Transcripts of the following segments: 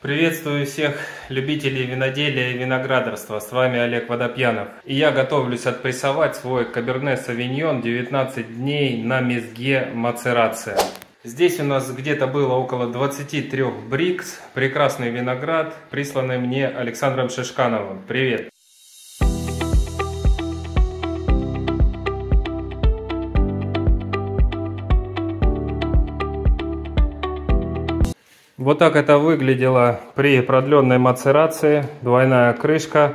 Приветствую всех любителей виноделия и виноградарства. С вами Олег Водопьянов. И я готовлюсь отпрессовать свой Каберне Савиньон 19 дней на мезге мацерация. Здесь у нас где-то было около 23 брикс. Прекрасный виноград, присланный мне Александром Шишкановым. Привет! Вот так это выглядело при продленной мацерации. Двойная крышка.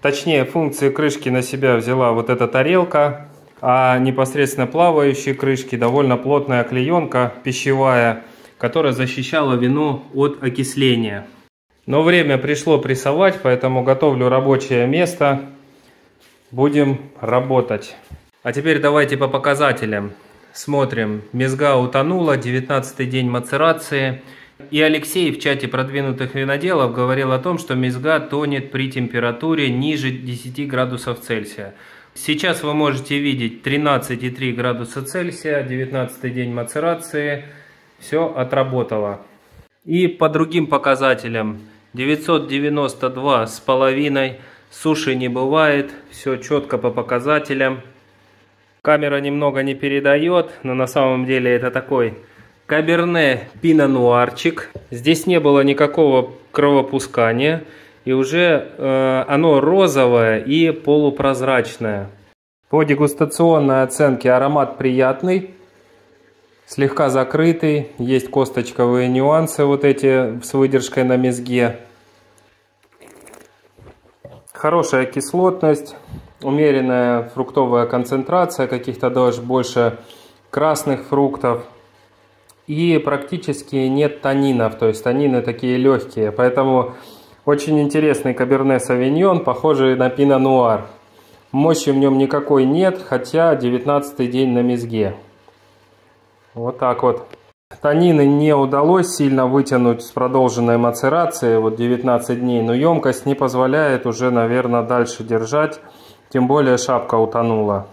Точнее, функции крышки на себя взяла вот эта тарелка, а непосредственно плавающие крышки довольно плотная клеенка пищевая, которая защищала вино от окисления. Но время пришло прессовать, поэтому готовлю рабочее место. Будем работать. А теперь давайте по показателям. Смотрим. Мезга утонула, 19 день мацерации. И Алексей в чате продвинутых виноделов говорил о том, что мезга тонет при температуре ниже 10 градусов Цельсия. Сейчас вы можете видеть 13,3 градуса Цельсия, 19 день мацерации, все отработало. И по другим показателям 992 с половиной, суши не бывает, все четко по показателям. Камера немного не передает, но на самом деле это такой Каберне Пино-Нуарчик. Здесь не было никакого кровопускания. И уже э, оно розовое и полупрозрачное. По дегустационной оценке аромат приятный. Слегка закрытый. Есть косточковые нюансы вот эти с выдержкой на мезге. Хорошая кислотность. Умеренная фруктовая концентрация. Каких-то даже больше красных фруктов и практически нет танинов, то есть танины такие легкие, поэтому очень интересный Каберне Савиньон, похожий на Пино Нуар. Мощи в нем никакой нет, хотя 19 день на мезге. Вот так вот. Танины не удалось сильно вытянуть с продолженной мацерацией, вот 19 дней, но емкость не позволяет уже, наверное, дальше держать, тем более шапка утонула.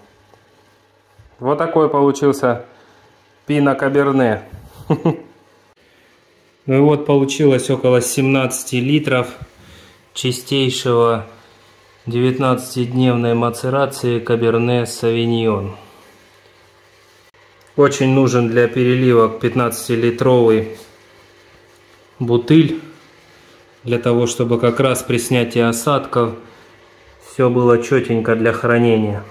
Вот такой получился Пино Каберне. Ну и вот получилось около 17 литров чистейшего 19-дневной мацерации Каберне Савиньон. Очень нужен для переливок 15-литровый бутыль, для того, чтобы как раз при снятии осадков все было четенько для хранения.